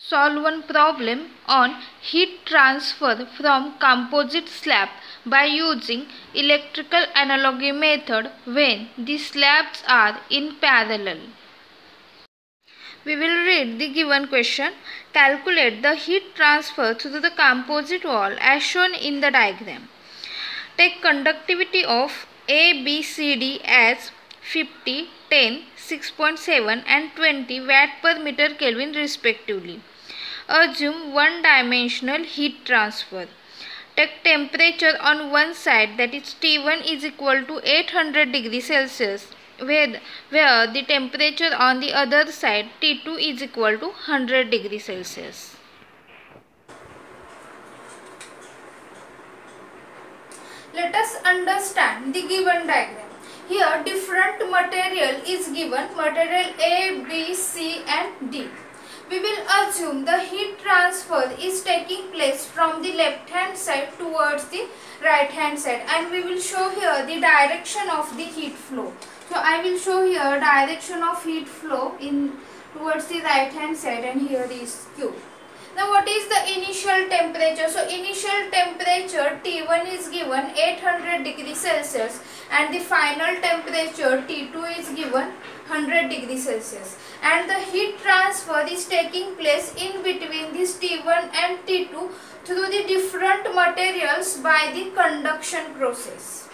Solve one problem on heat transfer from composite slab by using electrical analogy method when the slabs are in parallel. We will read the given question. Calculate the heat transfer through the composite wall as shown in the diagram. Take conductivity of A, B, C, D as 50, 10, 6.7 and 20 watt per meter Kelvin respectively. Assume one dimensional heat transfer. Take temperature on one side that is T1 is equal to 800 degree Celsius where, where the temperature on the other side T2 is equal to 100 degree Celsius. Let us understand the given diagram. Here different material is given material A, B, C and D. We will assume the heat transfer is taking place from the left hand side towards the right hand side and we will show here the direction of the heat flow. So I will show here direction of heat flow in towards the right hand side and here is Q. Now what is the initial temperature? So initial temperature T1 is given 800 degree Celsius and the final temperature T2 is given 100 degree Celsius and the heat transfer is taking place in between this T1 and T2 through the different materials by the conduction process.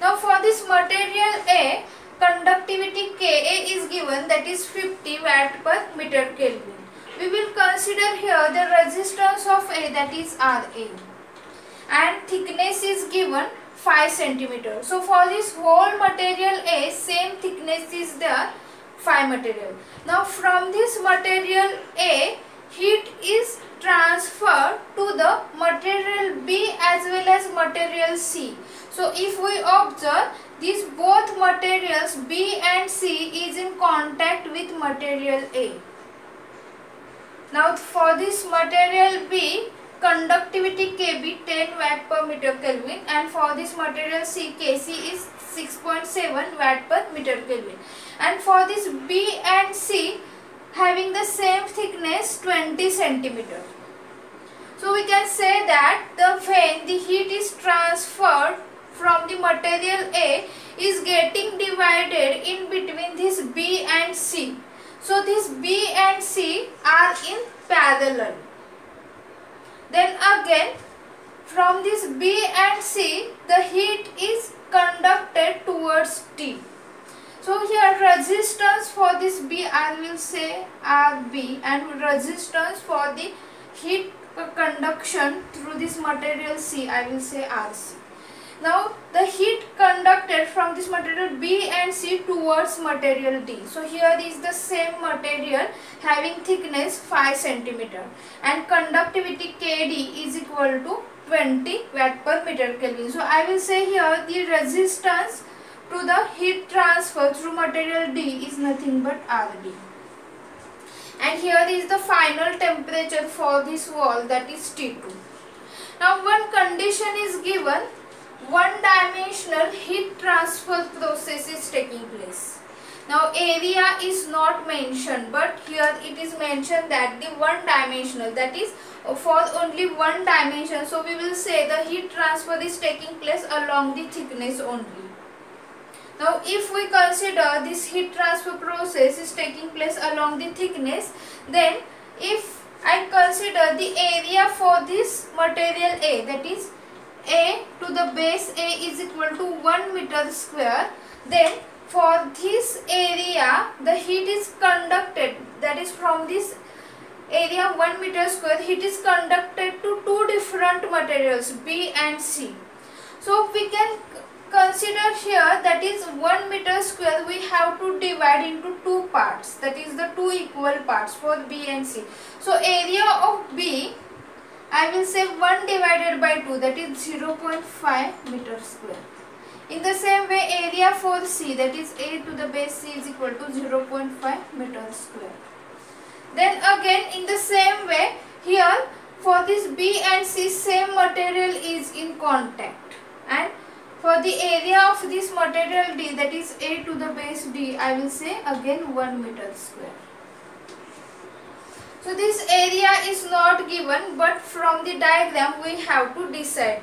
Now for this material A, conductivity Ka is given that is 50 watt per meter Kelvin. We will consider here the resistance of A that is Ra and thickness is given 5 centimeter. So for this whole material A, same thickness is there 5 material. Now from this material A, heat is transferred to the material B as well as material C. So if we observe these both materials B and C is in contact with material A. Now for this material B, conductivity Kb 10 watt per meter Kelvin and for this material C, Kc is 6.7 watt per meter Kelvin and for this B and C having the same thickness 20 centimeter. So we can say that the the heat is transferred from the material A is getting divided in between this B and C. So this B and C are in parallel. Then again from this B and C the heat is conducted towards T. So here resistance for this B I will say RB and resistance for the heat conduction through this material C I will say RC. Now the heat conducted this material B and C towards material D. So here is the same material having thickness 5 centimeter and conductivity Kd is equal to 20 watt per meter Kelvin. So I will say here the resistance to the heat transfer through material D is nothing but Rd. And here is the final temperature for this wall that is T2. Now one condition is given one dimensional heat transfer process is taking place. Now area is not mentioned but here it is mentioned that the one dimensional that is for only one dimension. So we will say the heat transfer is taking place along the thickness only. Now if we consider this heat transfer process is taking place along the thickness then if I consider the area for this material A that is A to the base A is equal to 1 meter square then for this area the heat is conducted that is from this area 1 meter square heat is conducted to two different materials B and C. So we can consider here that is 1 meter square we have to divide into two parts that is the two equal parts for B and C. So area of B I will say 1 divided by 2 that is 0.5 meter square. In the same way area for C that is A to the base C is equal to 0.5 meter square. Then again in the same way here for this B and C same material is in contact and for the area of this material D that is A to the base D I will say again 1 meter square. So this area is not given but from the diagram we have to decide.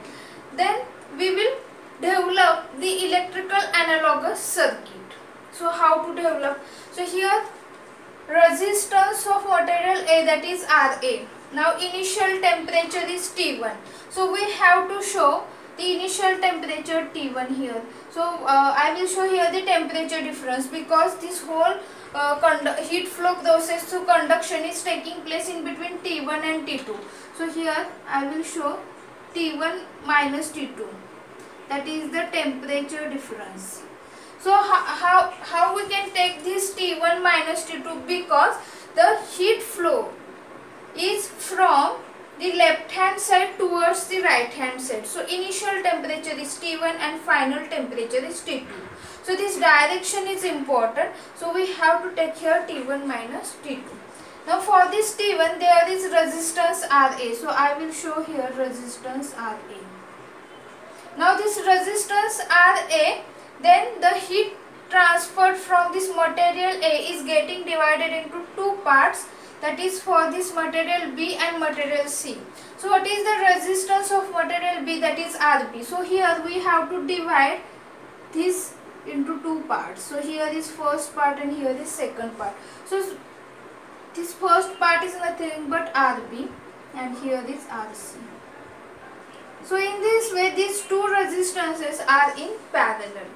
Then we will develop the electrical analogous circuit. So how to develop? So here resistance of material A that is RA. Now initial temperature is T1. So we have to show the initial temperature T1 here. So uh, I will show here the temperature difference because this whole uh, heat flow process to conduction is taking place in between T1 and T2. So here I will show T1 minus T2 that is the temperature difference. So how, how, how we can take this T1 minus T2 because the heat flow is from the left hand side towards the right hand side. So initial temperature is T1 and final temperature is T2. So this direction is important. So we have to take here T1 minus T2. Now for this T1 there is resistance RA. So I will show here resistance RA. Now this resistance RA then the heat transferred from this material A is getting divided into two parts that is for this material B and material C. So what is the resistance of material B that is RB. So here we have to divide this into two parts. So here is first part and here is second part. So this first part is nothing but RB and here is RC. So in this way these two resistances are in parallel.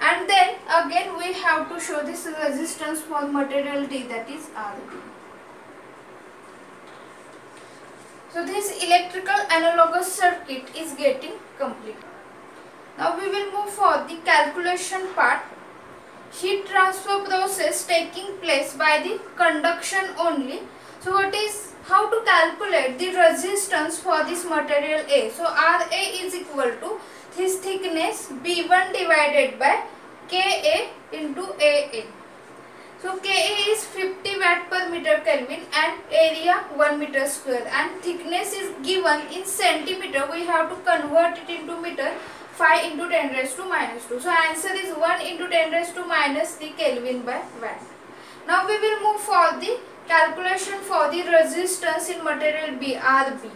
And then again we have to show this resistance for material D that is RD. So this electrical analogous circuit is getting complete. Now we will move for the calculation part. Heat transfer process taking place by the conduction only. So what is how to calculate the resistance for this material A. So RA is equal to this thickness B1 divided by KA into AA. So Ka is 50 watt per meter Kelvin and area 1 meter square and thickness is given in centimeter. We have to convert it into meter 5 into 10 raised to minus 2. So answer is 1 into 10 raised to minus 3 Kelvin by watt. Now we will move for the calculation for the resistance in material B RB.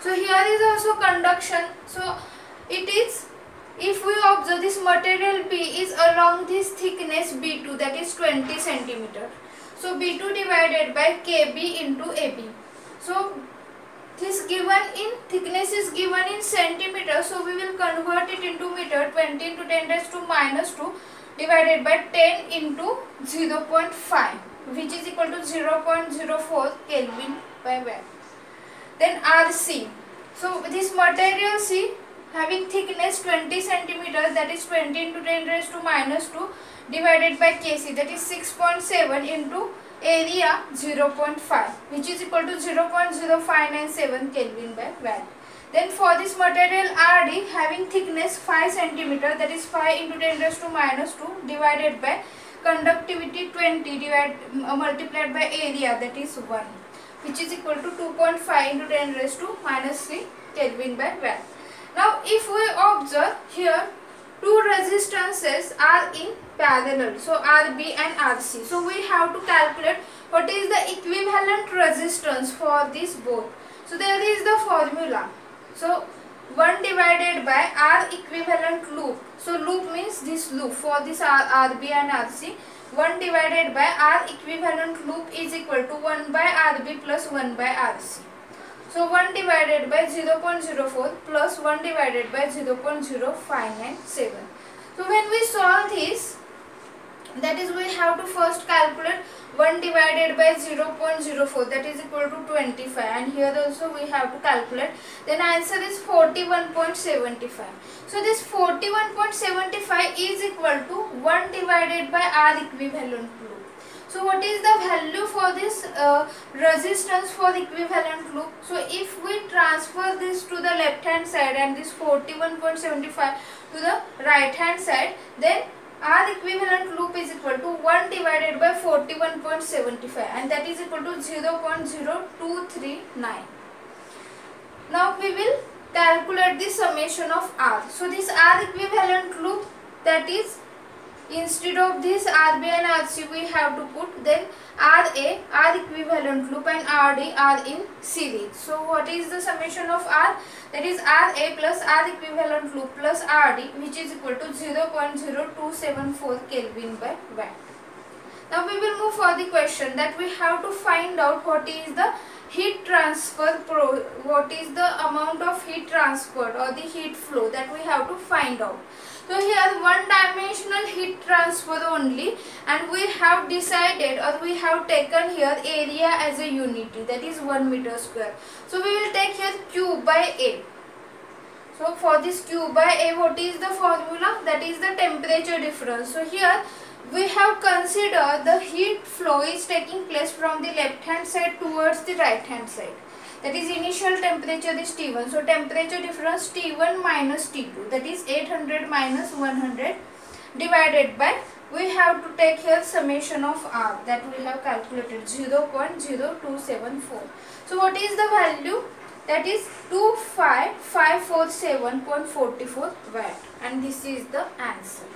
So here is also conduction. So it is if we observe this material B is along this thickness B2 that is 20 centimeter. So B2 divided by KB into AB. So this given in thickness is given in centimeter. So we will convert it into meter 20 into 10 raised to minus 2 divided by 10 into 0 0.5 which is equal to 0.04 Kelvin by watt. Then RC. So this material C having thickness 20 centimeters that is 20 into 10 raised to minus 2 divided by kc that is 6.7 into area 0.5 which is equal to 0.0597 Kelvin by watt. Then for this material RD having thickness 5 centimeter that is 5 into 10 raised to minus 2 divided by conductivity 20 divided uh, multiplied by area that is 1 which is equal to 2.5 into 10 raised to minus 3 Kelvin by watt. Now if we observe here two resistances are in parallel so RB and RC. So we have to calculate what is the equivalent resistance for this both. So there is the formula. So 1 divided by R equivalent loop. So loop means this loop for this R, RB and RC. 1 divided by R equivalent loop is equal to 1 by RB plus 1 by RC. So 1 divided by 0.04 plus 1 divided by 0.0597. So when we solve this, that is we have to first calculate 1 divided by 0.04 that is equal to 25 and here also we have to calculate. Then answer is 41.75 so this 41.75 is equal to 1 divided by r equivalent so what is the value for this uh, resistance for the equivalent loop? So if we transfer this to the left hand side and this 41.75 to the right hand side then R equivalent loop is equal to 1 divided by 41.75 and that is equal to 0 0.0239. Now we will calculate the summation of R. So this R equivalent loop that is instead of this RB and RC we have to put then RA, R equivalent loop and RD are in series. So what is the summation of R? That is RA plus R equivalent loop plus RD which is equal to 0.0274 Kelvin by watt. Now we will move for the question that we have to find out what is the heat transfer pro what is the amount of heat transferred or the heat flow that we have to find out. So here one dimensional heat transfer only and we have decided or we have taken here area as a unity that is 1 meter square. So we will take here Q by A. So for this Q by A what is the formula? That is the temperature difference. So here we have considered the heat flow is taking place from the left hand side towards the right hand side. That is initial temperature is T1. So temperature difference T1 minus T2 that is 800 minus 100 divided by we have to take here summation of R that we have calculated 0.0274. So what is the value? That is 25547.44 watt and this is the answer.